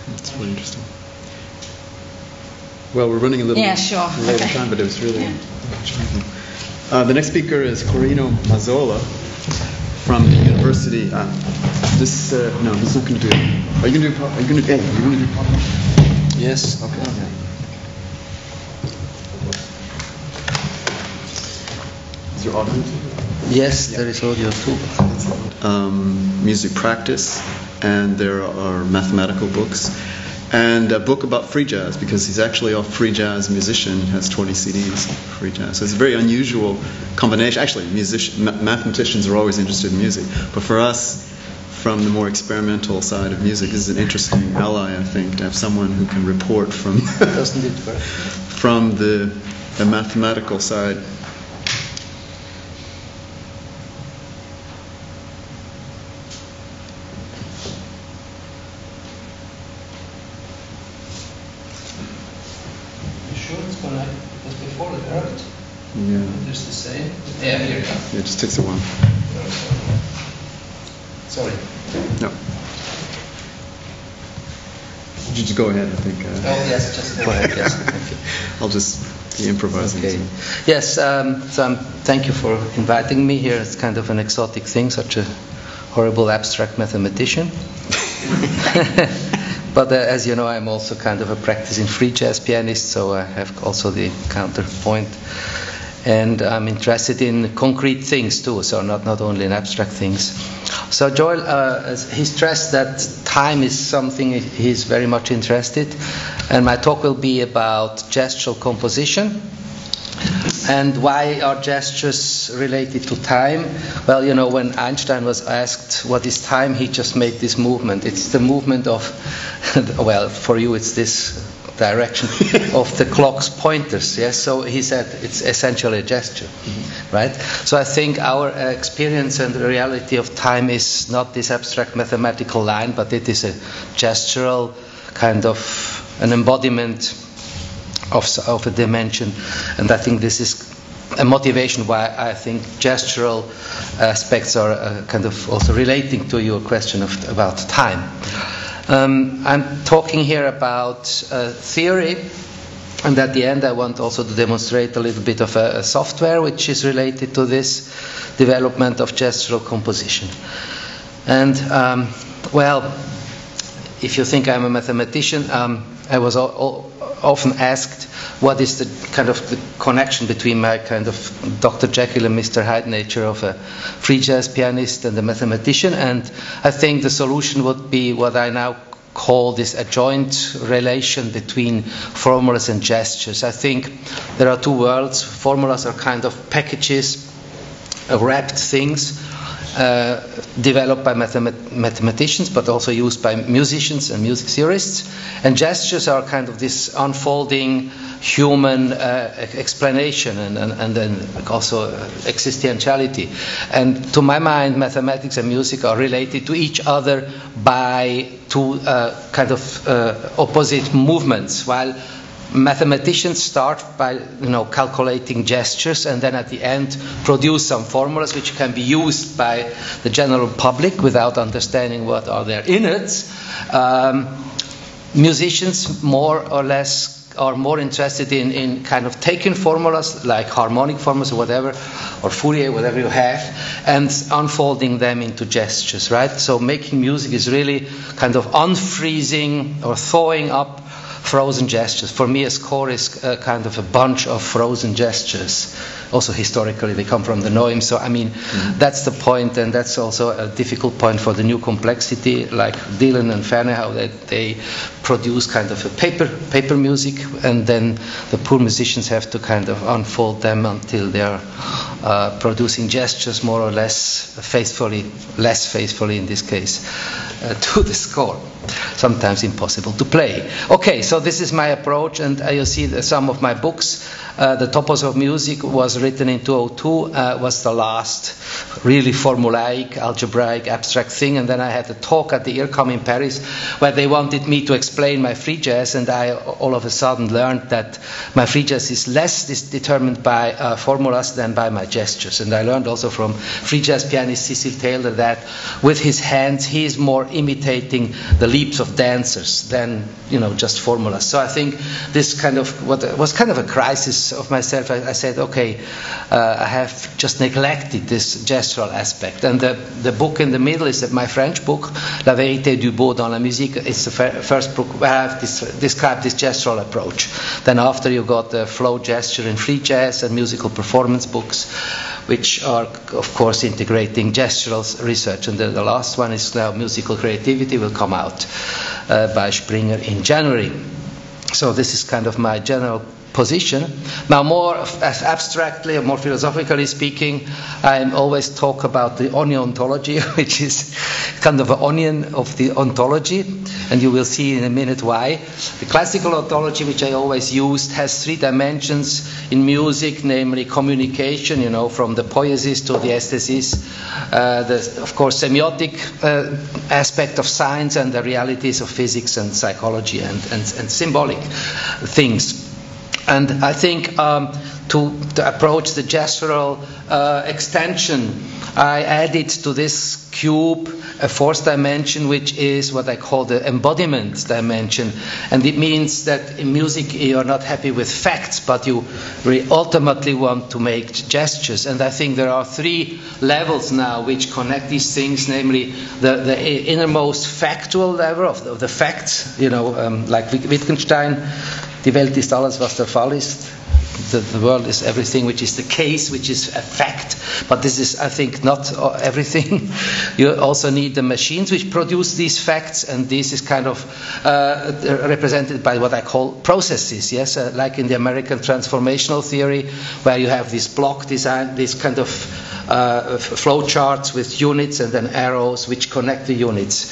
That's really interesting. Well, we're running a little yeah, sure. late okay. time, but it was really yeah. Uh, the next speaker is Guerino Mazzola from the University. Uh, this uh, no, he's not going to do it. Are you going to do? Are you going to? Hey, are you going to do? Yes. Okay. okay. Is there audio? Yes, yeah. there is audio too. Um, music practice, and there are mathematical books and a book about free jazz because he's actually a free jazz musician, has 20 CDs of free jazz. So it's a very unusual combination. Actually, musician, mathematicians are always interested in music, but for us, from the more experimental side of music, this is an interesting ally, I think, to have someone who can report from from the, the mathematical side It just takes a while. Sorry. No. You just go ahead, I think. Uh, oh, yes, just go ahead, yes. I'll just be improvising. Okay. Yes, um, so um, thank you for inviting me here. It's kind of an exotic thing, such a horrible abstract mathematician. but uh, as you know, I'm also kind of a practicing free jazz pianist, so I have also the counterpoint and I'm interested in concrete things too, so not, not only in abstract things. So Joel, uh, he stressed that time is something he's very much interested, and my talk will be about gestural composition. And why are gestures related to time? Well, you know, when Einstein was asked what is time, he just made this movement. It's the movement of, well, for you it's this direction of the clock's pointers. Yes, so he said it's essentially a gesture, mm-hmm. right? So I think our experience and the reality of time is not this abstract mathematical line, but it is a gestural kind of an embodiment of, of a dimension, and I think this is a motivation why I think gestural aspects are uh, kind of also relating to your question of, about time. Um, I'm talking here about uh, theory, and at the end, I want also to demonstrate a little bit of a, a software which is related to this development of gestural composition. And um, well, if you think I'm a mathematician, um, I was often asked what is the kind of the connection between my kind of Dr. Jekyll and Mr. Hyde nature of a free jazz pianist and a mathematician, and I think the solution would be what I now call this adjoint relation between formulas and gestures. I think there are two worlds. Formulas are kind of packages, wrapped things uh, developed by mathematicians, but also used by musicians and music theorists. And gestures are kind of this unfolding human uh, explanation and, and, and, then also existentiality. And to my mind, mathematics and music are related to each other by two uh, kind of uh, opposite movements, while mathematicians start by you know calculating gestures and then at the end produce some formulas which can be used by the general public without understanding what are their innards. Um, musicians more or less are more interested in, in kind of taking formulas like harmonic formulas or whatever, or Fourier, whatever you have, and unfolding them into gestures, right? So making music is really kind of unfreezing or thawing up frozen gestures. For me, a score is a kind of a bunch of frozen gestures. Also, historically, they come from the neumes. So, I mean, mm-hmm. that's the point, and that's also a difficult point for the new complexity, like Brian Ferneyhough, how they, they produce kind of a paper paper music, and then the poor musicians have to kind of unfold them until they are uh, producing gestures more or less faithfully, less faithfully in this case, uh, to the score. Sometimes impossible to play. Okay, so this is my approach, and uh, you see some of my books. Uh, the Topos of Music was written in 2002, uh, was the last really formulaic, algebraic, abstract thing. And then I had a talk at the IRCAM in Paris where they wanted me to explain my free jazz, and I all of a sudden learned that my free jazz is less determined by uh, formulas than by my gestures. And I learned also from free jazz pianist Cecil Taylor that with his hands he is more imitating the leaps of dancers than you know just formulas. So I think this kind of what was kind of a crisis of myself. I, I said, okay, uh, I have just neglected this gestural aspect. And the, the book in the middle is my French book, La vérité du beau dans la musique. It's the first book where I have this, described this gestural approach. Then after you got the flow gesture and free jazz and musical performance books, which are of course integrating gestural research. And the, the last one is now musical creativity will come out uh, by Springer in January. So this is kind of my general position. Now, more abstractly or more philosophically speaking, I always talk about the onion ontology, which is kind of an onion of the ontology, and you will see in a minute why. The classical ontology, which I always used, has three dimensions in music, namely communication, you know, from the poiesis to the aesthesis, uh, the, of course, semiotic uh, aspect of science, and the realities of physics and psychology and, and, and symbolic things. And I think um, to, to, approach the gestural uh, extension, I added to this cube a fourth dimension, which is what I call the embodiment dimension. And it means that in music you're not happy with facts, but you ultimately want to make gestures. And I think there are three levels now which connect these things, namely the, the innermost factual level of the, of the facts, you know, um, like Wittgenstein Die Welt ist alles, was der Fall ist. the, the, world is everything which is the case, which is a fact. But this is, I think, not everything. you also need the machines which produce these facts, and this is kind of uh, represented by what I call processes. Yes, uh, like in the American transformational theory, where you have this block design, this kind of uh, flow charts with units and then arrows which connect the units.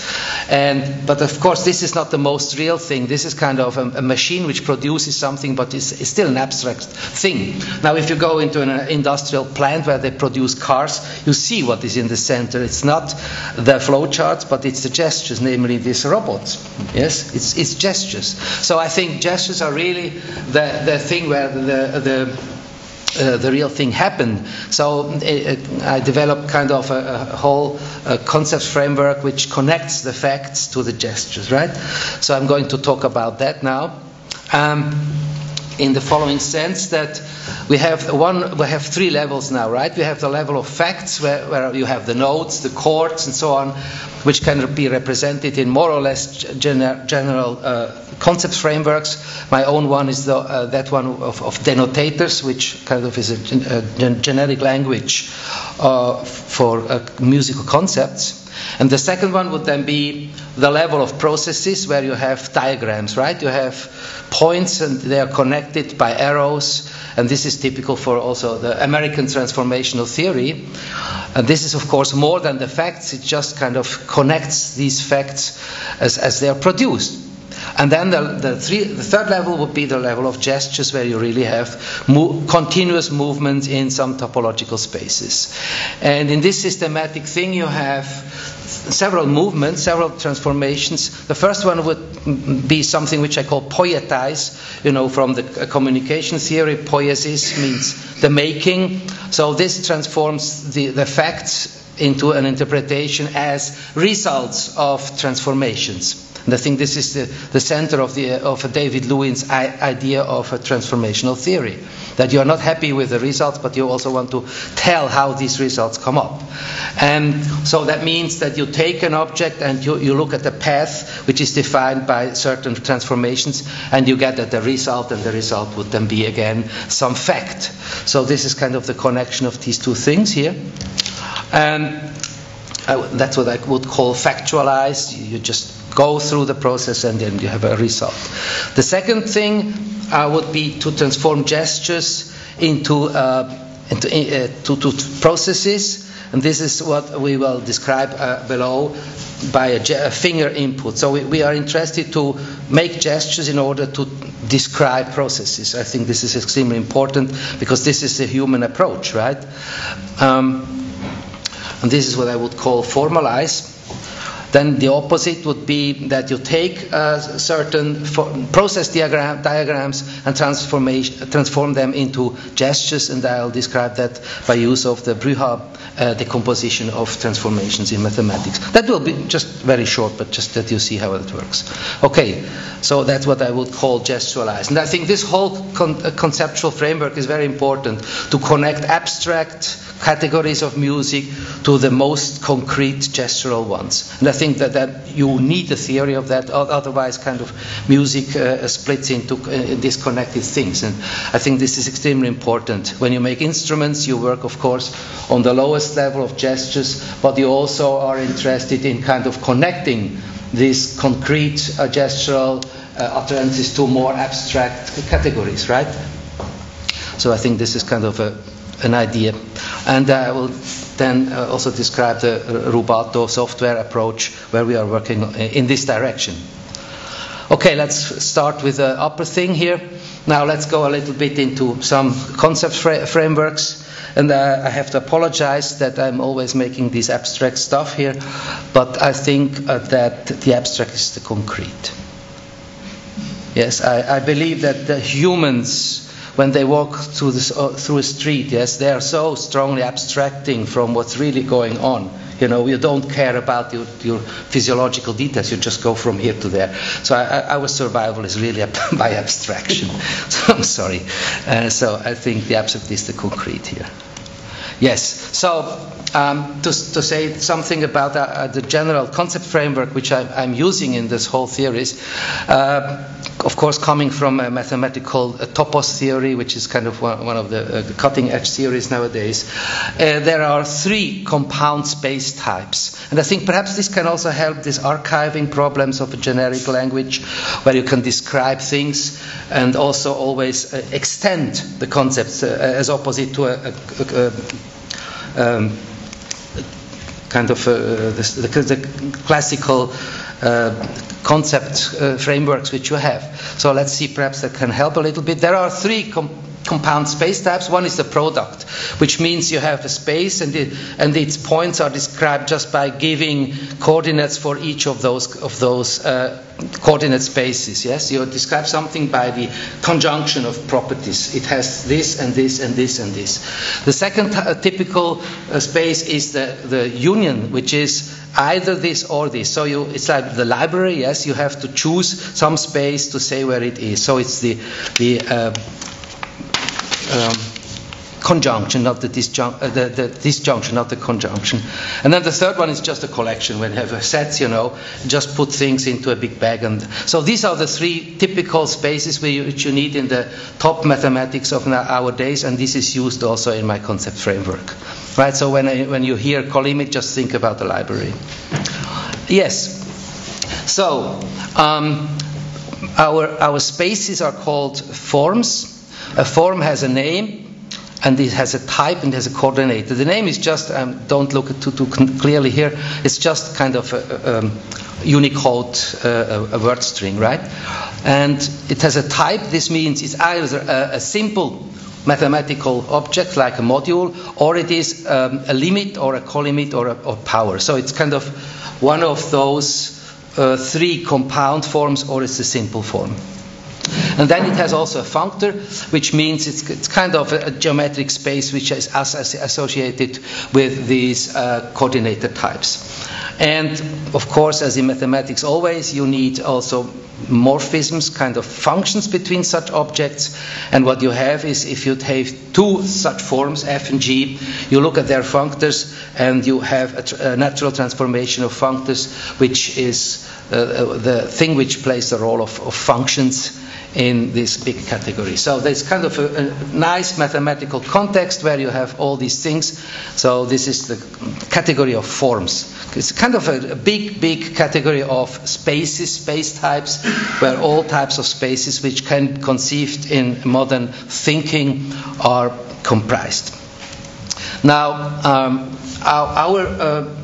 And but of course, this is not the most real thing. This is kind of a, a machine which produces something, but is, is, still an abstract thing. Now, if you go into an industrial plant where they produce cars, you see what is in the center. It's not the flow charts, but it's the gestures, namely these robots. Yes, it's, it's gestures. So I think gestures are really the, the thing where the, the uh, the real thing happened. So it, uh, I developed kind of a, a whole uh, concept framework which connects the facts to the gestures, right? So I'm going to talk about that now. Um, in the following sense that we have one we have three levels now right? We have the level of facts where, where you have the nodes the chords and so on which can be represented in more or less gener- general uh, concept frameworks. My own one is the, uh, that one of, of, denotators which kind of is a, a gen- generic language uh, for uh, musical concepts and the second one would then be the level of processes where you have diagrams, right? You have points and they are connected by arrows. And this is typical for also the American transformational theory. And this is, of course, more than the facts, it just kind of connects these facts as, as they are produced. And then the, the, three, the, third level would be the level of gestures, where you really have mo- continuous movement in some topological spaces. And in this systematic thing, you have several movements, several transformations. The first one would be something which I call poietize, you know, from the communication theory. Poiesis means the making. So this transforms the, the facts into an interpretation as results of transformations. And I think this is the, the center of, the, of David Lewin's idea of a transformational theory. That you are not happy with the results, but you also want to tell how these results come up. And so that means that you take an object and you, you look at the path which is defined by certain transformations, and you get at the result, and the result would then be again some fact. So this is kind of the connection of these two things here. And uh, that's what I would call factualized. You just go through the process and then you have a result. The second thing uh, would be to transform gestures into, uh, into uh, to, to, processes. And this is what we will describe uh, below by a, ge- a, finger input. So we, we, are interested to make gestures in order to describe processes. I think this is extremely important because this is a human approach, right? Um, and this is what I would call formalize. Then the opposite would be that you take uh, certain process diagram, diagrams and transform them into gestures, and I'll describe that by use of the Bruhat uh, composition of transformations in mathematics. That will be just very short, but just that you see how it works. Okay, so that's what I would call gestualize. And I think this whole con- uh, conceptual framework is very important to connect abstract categories of music to the most concrete gestural ones. And I think that, that you need a theory of that, otherwise, kind of music uh, splits into uh, disconnected things. And I think this is extremely important. When you make instruments, you work, of course, on the lowest level of gestures, but you also are interested in kind of connecting these concrete uh, gestural uh, utterances to more abstract categories, right? So I think this is kind of a an idea. And I will then uh, also describe the Rubato software approach where we are working in this direction. Okay, let's start with the upper thing here. Now let's go a little bit into some concept fra- frameworks. And uh, I have to apologize that I'm always making this abstract stuff here, but I think uh, that the abstract is the concrete. Yes, I, I believe that the humans when they walk through, this, uh, through a street, yes, they are so strongly abstracting from what's really going on. You know, you don't care about your, your physiological details, you just go from here to there. So I, I, our survival is really by abstraction. so I'm sorry. Uh, so I think the abstract is the concrete here. Yes. So um, to, to, say something about uh, the general concept framework which I, am using in this whole theories, uh, of course, coming from a mathematical a topos theory, which is kind of one, one of the, uh, cutting edge theories nowadays, uh, there are three compound space types. And I think perhaps this can also help these archiving problems of a generic language where you can describe things and also always uh, extend the concepts uh, as opposite to a, a, a um, kind of uh, the, the, the, classical uh, concept uh, frameworks which you have. So let's see, perhaps that can help a little bit. There are three compound space types. One is the product, which means you have a space and, it, and its points are described just by giving coordinates for each of those of those uh, coordinate spaces. Yes, you describe something by the conjunction of properties. It has this and this and this and this. The second t- typical uh, space is the, the union, which is either this or this. So you, it's like the library. Yes, you have to choose some space to say where it is. So it's the the uh, um, conjunction, not the, uh, the, the, disjunction, not the conjunction. And then the third one is just a collection. When you have sets, you know, just put things into a big bag. And so these are the three typical spaces which you need in the top mathematics of our days, and this is used also in my concept framework. Right. So when I, when you hear colimit, just think about the library. Yes. So um, our our spaces are called forms. A form has a name and it has a type and it has a coordinator. The name is just, um, don't look too, too clearly here, it's just kind of a, um, Unicode, uh, a, word string, right? And it has a type. This means it's either a, a simple mathematical object like a module, or it is um, a limit or a colimit or a or power. So it's kind of one of those uh, three compound forms, or it's a simple form. And then it has also a functor, which means it's, it's kind of a, a, geometric space which is associated with these uh, coordinated types. And of course, as in mathematics always, you need also morphisms, kind of functions between such objects. And what you have is if you have two such forms, f and g, you look at their functors and you have a, tr- a natural transformation of functors, which is uh, uh the thing which plays the role of, of functions in this big category. So there's kind of a, a, nice mathematical context where you have all these things. So this is the category of forms. It's kind of a, a big, big category of spaces, space types, where all types of spaces which can be conceived in modern thinking are comprised. Now, um, our, our uh,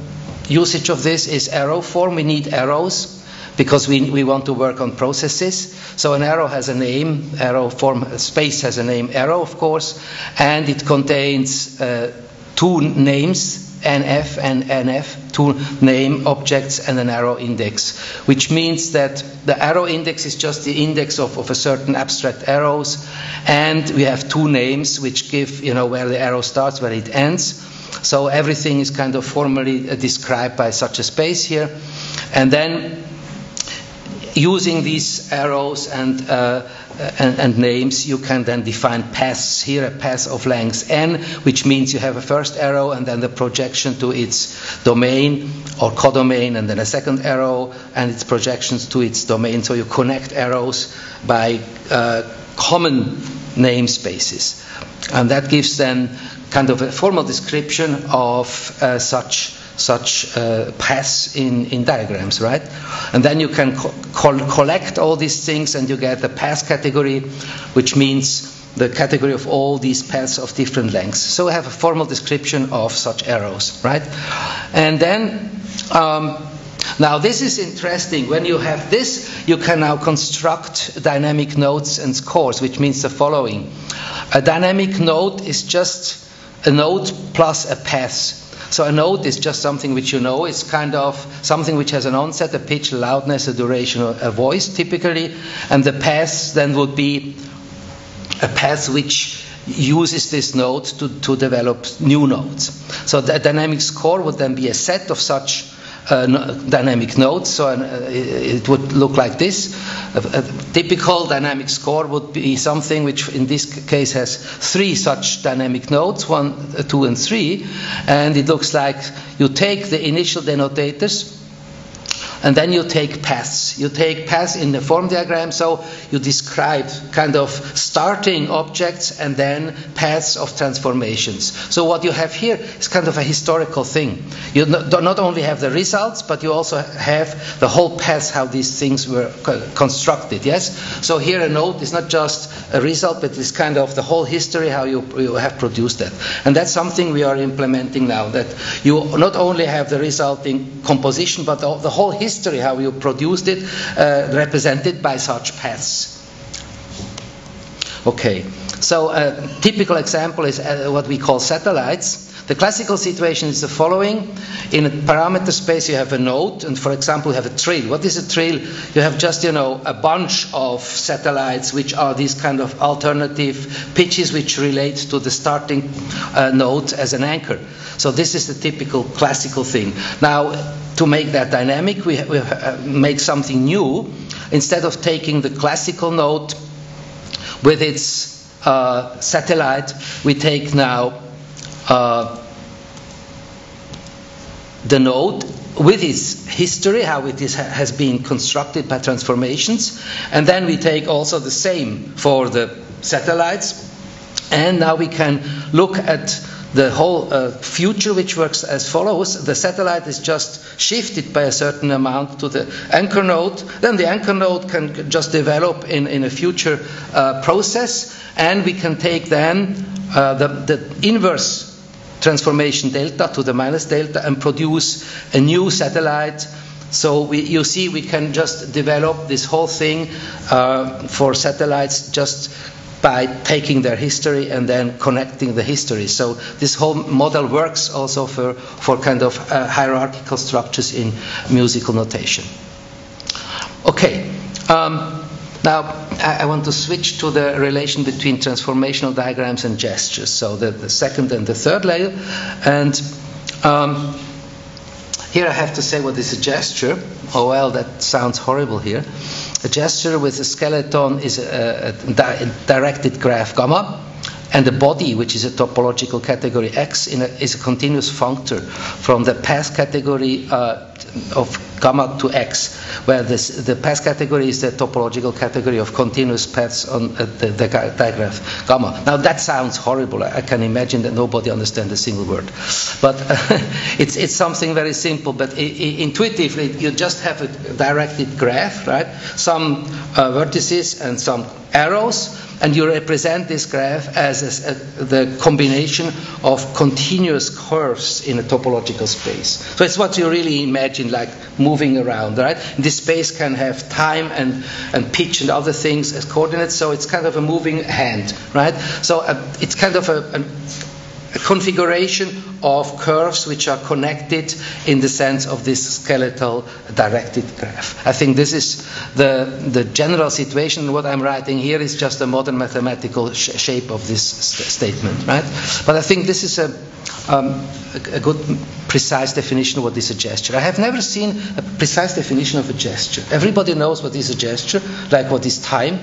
usage of this is arrow form. We need arrows because we, we want to work on processes. So an arrow has a name, arrow form space has a name, arrow of course, and it contains uh, two names, NF and NF, two name objects and an arrow index, which means that the arrow index is just the index of, of a certain abstract arrows, and we have two names which give, you know, where the arrow starts, where it ends. So everything is kind of formally uh, described by such a space here. And then using these arrows and, uh, and, and, names, you can then define paths. Here, a path of length n, which means you have a first arrow and then the projection to its domain or codomain, and then a second arrow and its projections to its domain. So you connect arrows by uh, common namespaces. And that gives then kind of a formal description of uh, such such uh, paths in, in diagrams, right? And then you can co- co- collect all these things and you get the path category, which means the category of all these paths of different lengths. So I have a formal description of such arrows, right? And then, um, now this is interesting. When you have this, you can now construct dynamic nodes and scores, which means the following. A dynamic node is just a node plus a path. So a note is just something which you know. It's kind of something which has an onset, a pitch, a loudness, a duration, a voice typically. And the path then would be a path which uses this note to, to develop new nodes. So the dynamic score would then be a set of such uh, dynamic nodes. So uh, it would look like this. A, a, typical dynamic score would be something which, in this case, has three such dynamic nodes one, uh, two, and three. And it looks like you take the initial denotators and then you take paths. You take paths in the form diagram, so you describe kind of starting objects and then paths of transformations. So what you have here is kind of a historical thing. You not only have the results, but you also have the whole path how these things were constructed. Yes. So here a node is not just a result, but it's kind of the whole history how you, you have produced that. And that's something we are implementing now. That you not only have the resulting composition, but the, the whole history history, how you produced it, uh, represented by such paths. Okay, so a typical example is uh, what we call satellites. The classical situation is the following. In a parameter space, you have a node, and for example, you have a trill. What is a trill? You have just, you know, a bunch of satellites, which are these kind of alternative pitches which relate to the starting uh, node as an anchor. So this is the typical classical thing. Now, to make that dynamic, we, we uh, make something new. Instead of taking the classical node with its uh, satellite, we take now the node with its history, how it is, has been constructed by transformations, and then we take also the same for the satellites, and now we can look at the whole uh, future, which works as follows. The satellite is just shifted by a certain amount to the anchor node. Then the anchor node can just develop in, in a future uh, process, and we can take then uh, the, the inverse transformation delta to the minus delta and produce a new satellite. So we, you see, we can just develop this whole thing uh, for satellites just by taking their history and then connecting the history. So this whole model works also for, for kind of uh, hierarchical structures in musical notation. Okay. Um, now, I want to switch to the relation between transformational diagrams and gestures, so the, the second and the third layer. And um, here I have to say what is a gesture. Oh, well, that sounds horrible here. A gesture with a skeleton is a, a, a directed graph gamma, and the body, which is a topological category X, is a continuous functor from the path category uh, of gamma to X, where this, the path category is the topological category of continuous paths on uh, the, the digraph gamma. Now that sounds horrible. I, I, can imagine that nobody understands a single word, but uh, it's it's something very simple. But I- I- intuitively, you just have a directed graph, right? Some uh, vertices and some arrows and you represent this graph as a, the combination of continuous curves in a topological space. So it's what you really imagine, like moving around, right? This space can have time and, and pitch and other things as coordinates, so it's kind of a moving hand, right? So uh, it's kind of a a configuration of curves which are connected in the sense of this skeletal directed graph. I think this is the, the general situation. What I'm writing here is just a modern mathematical sh- shape of this st- statement, right? But I think this is a, um, a, a good, precise definition of what is a gesture. I have never seen a precise definition of a gesture. Everybody knows what is a gesture, like what is time.